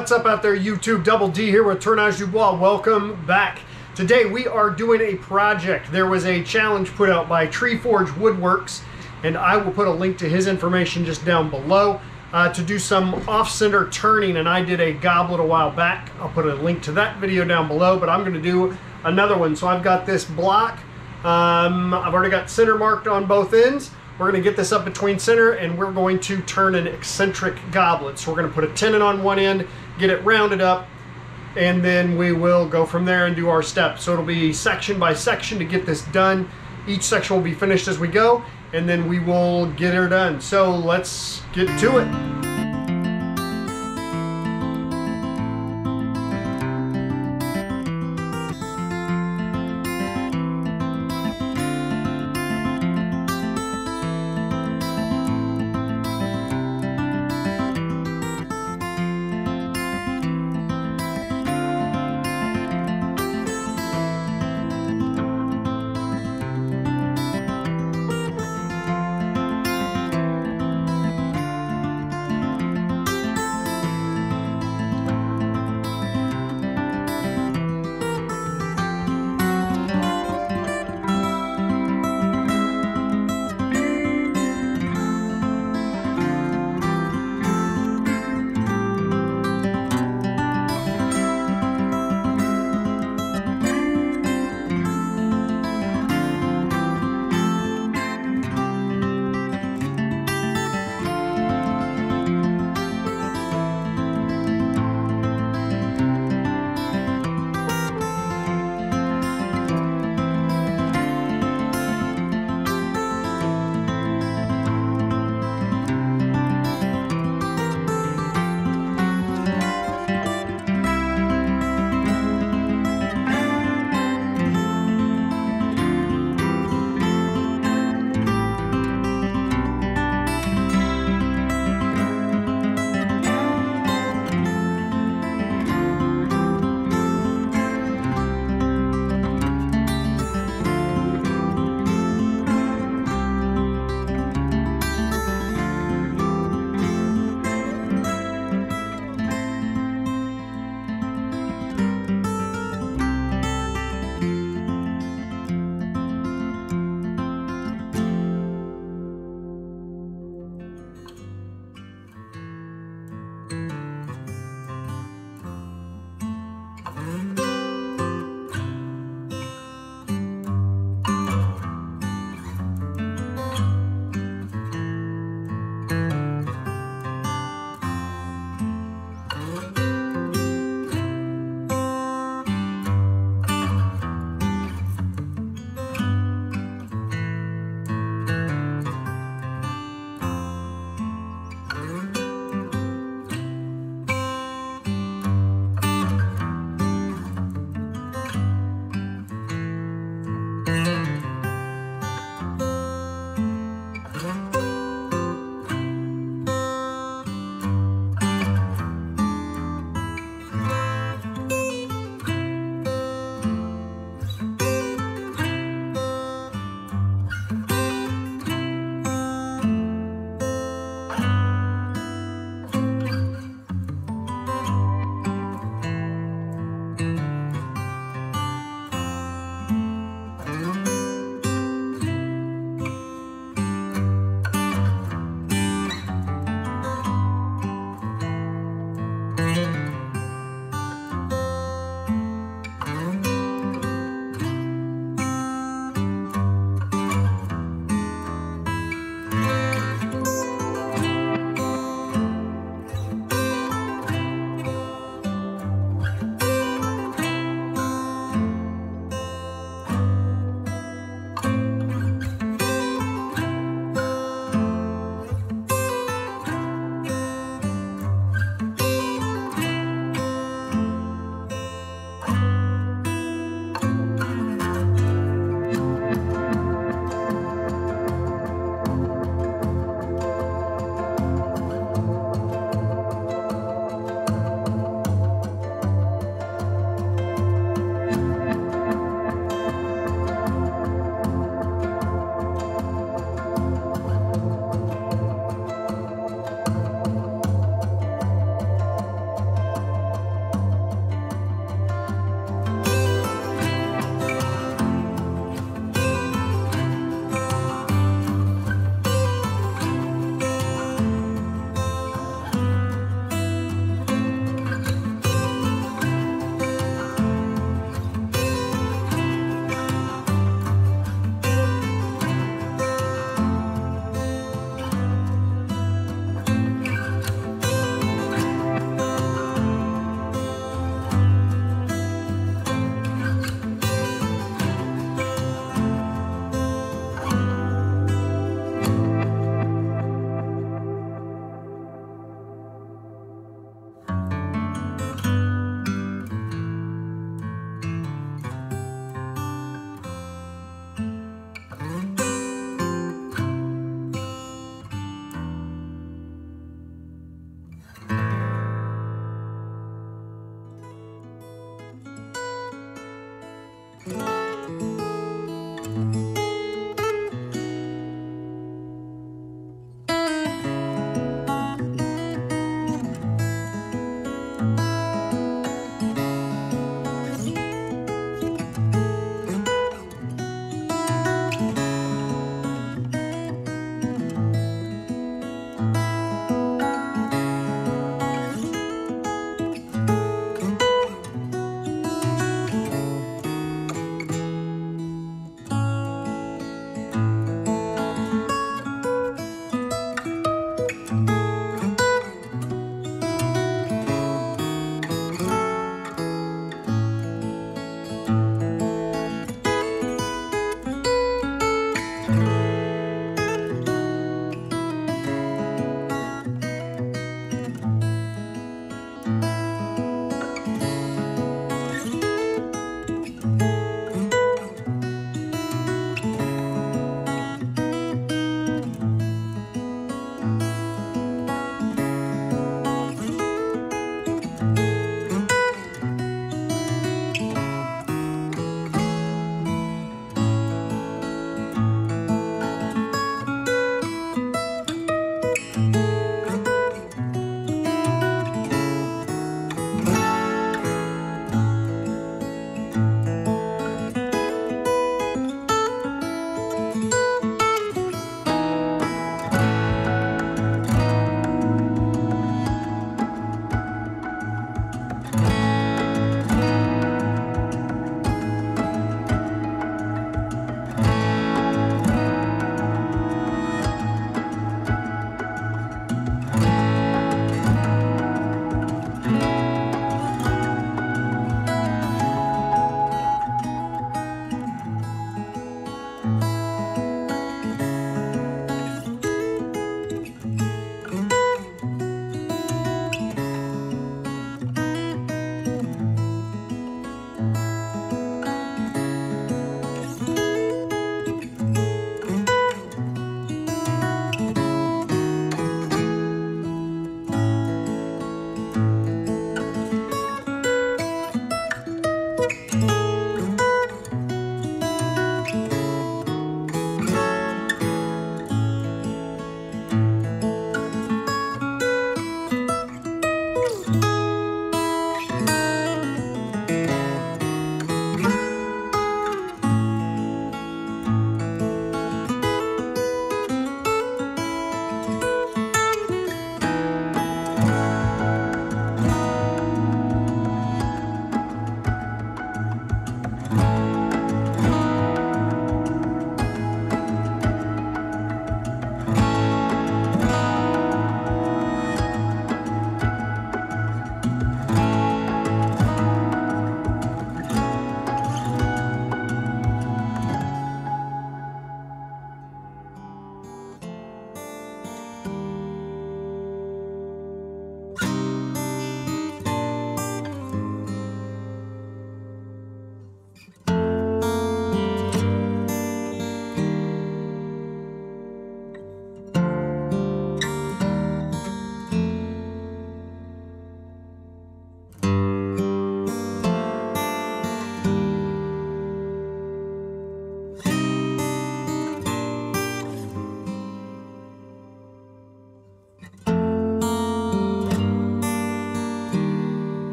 What's up out there, YouTube? Double D here with Tournage Dubois. Welcome back. Today we are doing a project. There was a challenge put out by Tree Forge Woodworks, and I will put a link to his information just down below uh, to do some off-center turning, and I did a goblet a while back. I'll put a link to that video down below, but I'm going to do another one. So I've got this block. Um, I've already got center marked on both ends. We're going to get this up between center and we're going to turn an eccentric goblet. So we're going to put a tenon on one end, get it rounded up, and then we will go from there and do our steps. So it'll be section by section to get this done. Each section will be finished as we go, and then we will get her done. So let's get to it.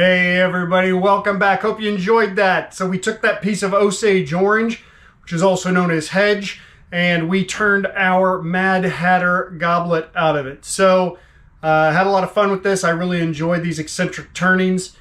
Hey everybody, welcome back. Hope you enjoyed that. So we took that piece of Osage orange, which is also known as hedge, and we turned our Mad Hatter goblet out of it. So uh, had a lot of fun with this. I really enjoyed these eccentric turnings.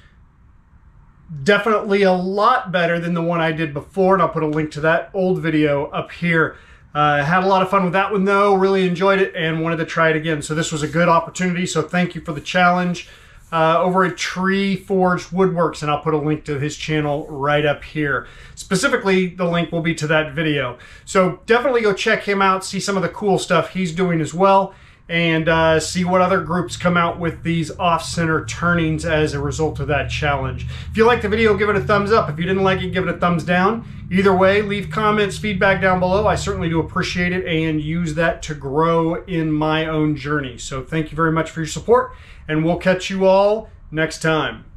Definitely a lot better than the one I did before, and I'll put a link to that old video up here. Uh, had a lot of fun with that one though, really enjoyed it and wanted to try it again. So this was a good opportunity, so thank you for the challenge. Uh, over at Tree Forge Woodworks, and I'll put a link to his channel right up here. Specifically, the link will be to that video. So definitely go check him out, see some of the cool stuff he's doing as well and uh, see what other groups come out with these off-center turnings as a result of that challenge. If you liked the video, give it a thumbs up. If you didn't like it, give it a thumbs down. Either way, leave comments, feedback down below. I certainly do appreciate it and use that to grow in my own journey. So thank you very much for your support, and we'll catch you all next time.